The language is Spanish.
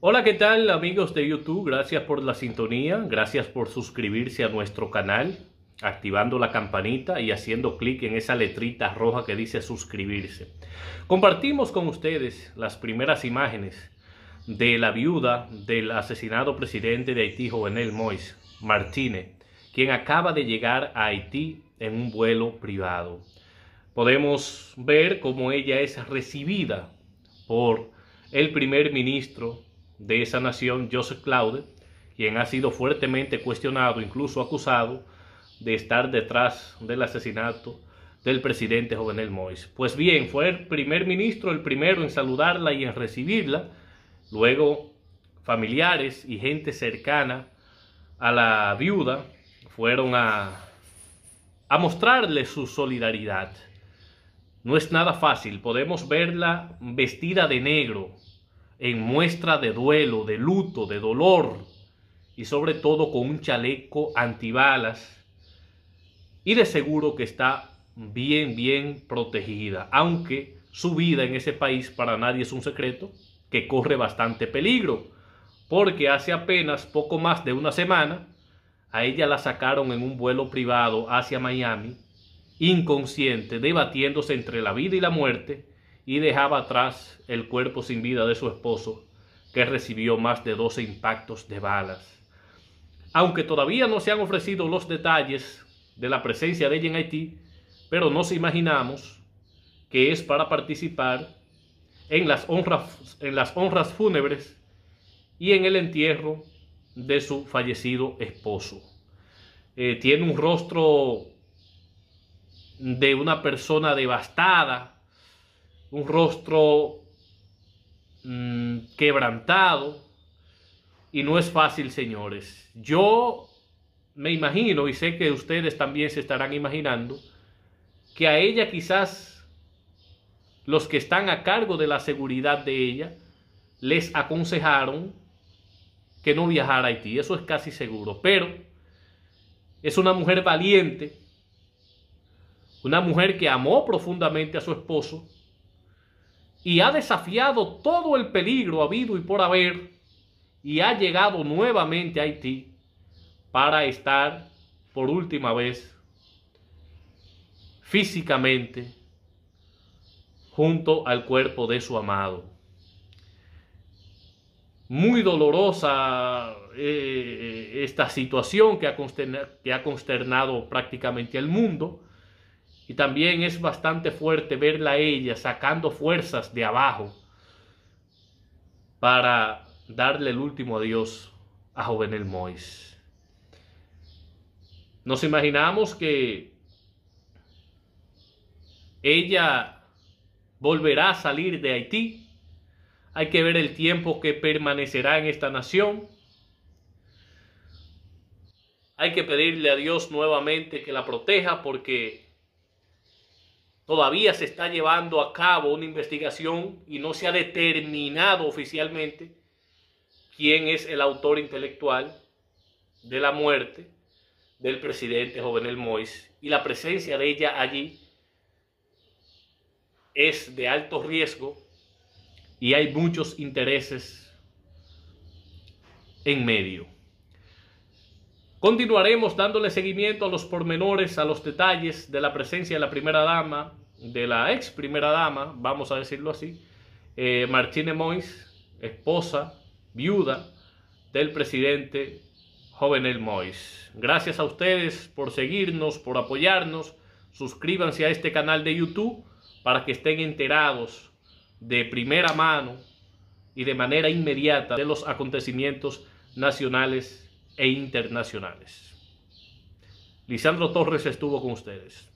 Hola, ¿qué tal amigos de YouTube? Gracias por la sintonía, gracias por suscribirse a nuestro canal, activando la campanita y haciendo clic en esa letrita roja que dice suscribirse. Compartimos con ustedes las primeras imágenes de la viuda del asesinado presidente de Haití, Jovenel Mois Martínez, quien acaba de llegar a Haití en un vuelo privado. Podemos ver cómo ella es recibida por el primer ministro de esa nación, Joseph Claude, quien ha sido fuertemente cuestionado, incluso acusado, de estar detrás del asesinato del presidente Jovenel Moïse. Pues bien, fue el primer ministro el primero en saludarla y en recibirla, luego familiares y gente cercana a la viuda fueron a, a mostrarle su solidaridad. No es nada fácil, podemos verla vestida de negro, en muestra de duelo, de luto, de dolor, y sobre todo con un chaleco antibalas, y de seguro que está bien, bien protegida, aunque su vida en ese país para nadie es un secreto, que corre bastante peligro, porque hace apenas poco más de una semana, a ella la sacaron en un vuelo privado hacia Miami, inconsciente, debatiéndose entre la vida y la muerte, y dejaba atrás el cuerpo sin vida de su esposo, que recibió más de 12 impactos de balas. Aunque todavía no se han ofrecido los detalles de la presencia de ella en Haití, pero nos imaginamos que es para participar en las honras, en las honras fúnebres y en el entierro de su fallecido esposo. Eh, tiene un rostro de una persona devastada, un rostro mm, quebrantado, y no es fácil, señores. Yo me imagino, y sé que ustedes también se estarán imaginando, que a ella quizás los que están a cargo de la seguridad de ella les aconsejaron que no viajara a Haití, eso es casi seguro, pero es una mujer valiente, una mujer que amó profundamente a su esposo, y ha desafiado todo el peligro habido y por haber y ha llegado nuevamente a Haití para estar por última vez físicamente junto al cuerpo de su amado. Muy dolorosa eh, esta situación que ha, que ha consternado prácticamente al mundo y también es bastante fuerte verla a ella sacando fuerzas de abajo para darle el último adiós a Jovenel Mois. Nos imaginamos que ella volverá a salir de Haití. Hay que ver el tiempo que permanecerá en esta nación. Hay que pedirle a Dios nuevamente que la proteja porque Todavía se está llevando a cabo una investigación y no se ha determinado oficialmente quién es el autor intelectual de la muerte del presidente Jovenel Mois y la presencia de ella allí es de alto riesgo y hay muchos intereses en medio. Continuaremos dándole seguimiento a los pormenores, a los detalles de la presencia de la primera dama, de la ex primera dama, vamos a decirlo así, eh, Mois, esposa, viuda del presidente Jovenel Mois. Gracias a ustedes por seguirnos, por apoyarnos. Suscríbanse a este canal de YouTube para que estén enterados de primera mano y de manera inmediata de los acontecimientos nacionales e internacionales. Lisandro Torres estuvo con ustedes.